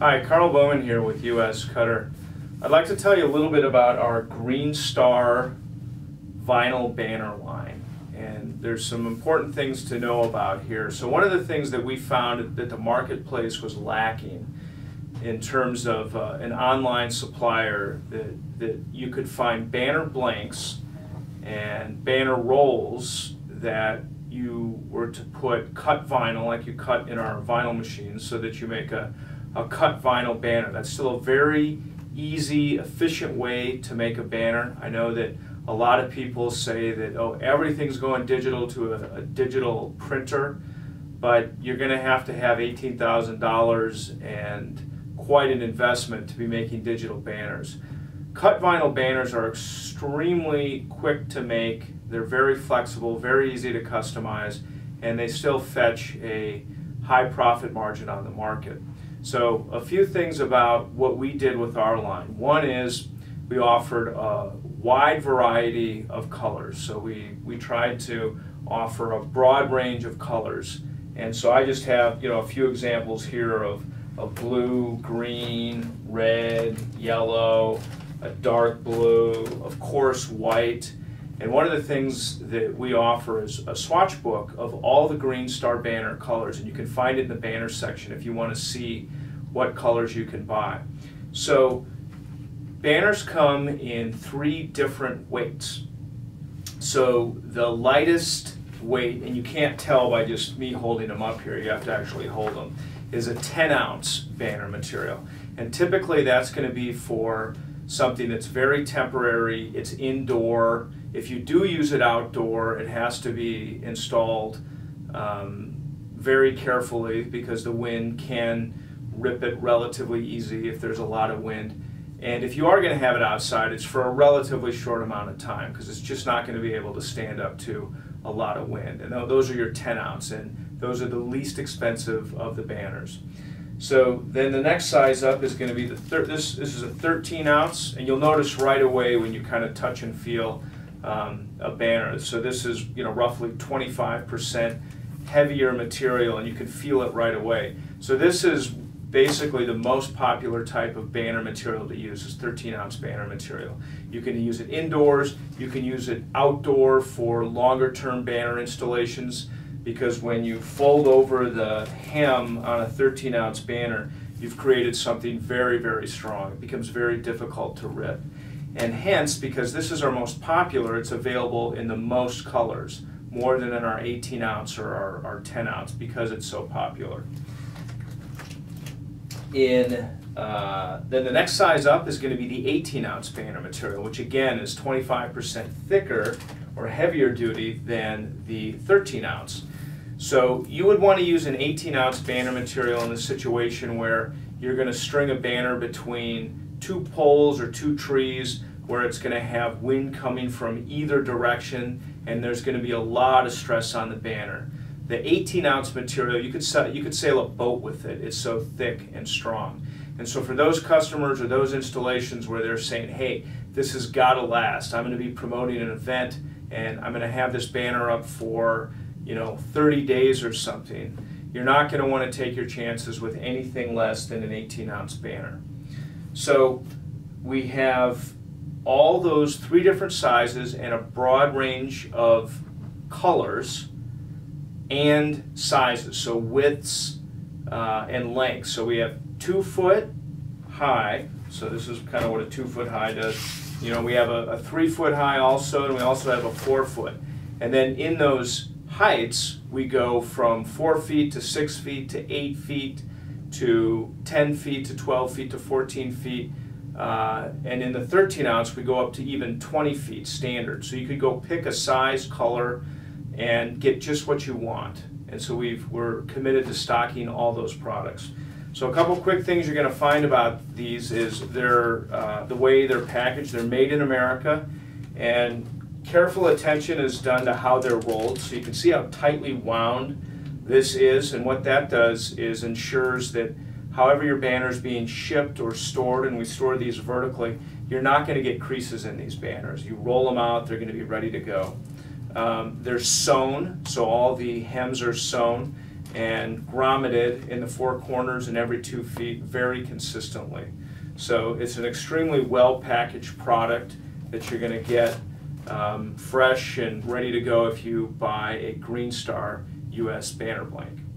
Hi, Carl Bowman here with US Cutter. I'd like to tell you a little bit about our Green Star vinyl banner line. And there's some important things to know about here. So one of the things that we found that the marketplace was lacking in terms of uh, an online supplier that, that you could find banner blanks and banner rolls that you were to put cut vinyl like you cut in our vinyl machines so that you make a, a cut vinyl banner. That's still a very easy, efficient way to make a banner. I know that a lot of people say that, oh, everything's going digital to a, a digital printer, but you're going to have to have $18,000 and quite an investment to be making digital banners. Cut vinyl banners are extremely quick to make. They're very flexible, very easy to customize, and they still fetch a high profit margin on the market. So a few things about what we did with our line. One is we offered a wide variety of colors. So we, we tried to offer a broad range of colors. And so I just have, you know, a few examples here of, of blue, green, red, yellow, a dark blue, of course white. And one of the things that we offer is a swatch book of all the Green Star banner colors. And you can find it in the banner section if you want to see what colors you can buy. So banners come in three different weights. So the lightest weight, and you can't tell by just me holding them up here, you have to actually hold them, is a 10 ounce banner material. And typically that's going to be for something that's very temporary, it's indoor. If you do use it outdoor, it has to be installed um, very carefully because the wind can rip it relatively easy if there's a lot of wind. And if you are going to have it outside, it's for a relatively short amount of time because it's just not going to be able to stand up to a lot of wind. And those are your 10 ounce, and those are the least expensive of the banners. So then the next size up is going to be the. This this is a 13 ounce, and you'll notice right away when you kind of touch and feel um, a banner. So this is you know roughly 25% heavier material, and you can feel it right away. So this is basically the most popular type of banner material to use is 13 ounce banner material. You can use it indoors, you can use it outdoor for longer term banner installations because when you fold over the hem on a 13 ounce banner, you've created something very, very strong. It becomes very difficult to rip. And hence, because this is our most popular, it's available in the most colors, more than in our 18 ounce or our, our 10 ounce because it's so popular. In uh, then the next size up is going to be the 18 ounce banner material, which again is 25% thicker or heavier duty than the 13 ounce. So you would want to use an 18 ounce banner material in a situation where you're going to string a banner between two poles or two trees where it's going to have wind coming from either direction and there's going to be a lot of stress on the banner. The 18 ounce material, you could, sail, you could sail a boat with it. It's so thick and strong. And so for those customers or those installations where they're saying, hey, this has got to last. I'm going to be promoting an event and I'm going to have this banner up for you know, 30 days or something, you're not going to want to take your chances with anything less than an 18 ounce banner. So we have all those three different sizes and a broad range of colors and sizes, so widths uh, and lengths. So we have two foot high, so this is kind of what a two foot high does. You know, we have a, a three foot high also, and we also have a four foot. And then in those heights, we go from four feet to six feet to eight feet to 10 feet to 12 feet to 14 feet. Uh, and in the 13 ounce, we go up to even 20 feet standard. So you could go pick a size, color, and get just what you want. And so we've, we're committed to stocking all those products. So a couple quick things you're going to find about these is they're, uh, the way they're packaged. They're made in America, and Careful attention is done to how they're rolled, so you can see how tightly wound this is, and what that does is ensures that however your banner is being shipped or stored, and we store these vertically, you're not going to get creases in these banners. You roll them out, they're going to be ready to go. Um, they're sewn, so all the hems are sewn, and grommeted in the four corners and every two feet very consistently. So it's an extremely well packaged product that you're going to get um, fresh and ready to go if you buy a Green Star US banner blank.